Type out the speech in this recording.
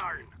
down!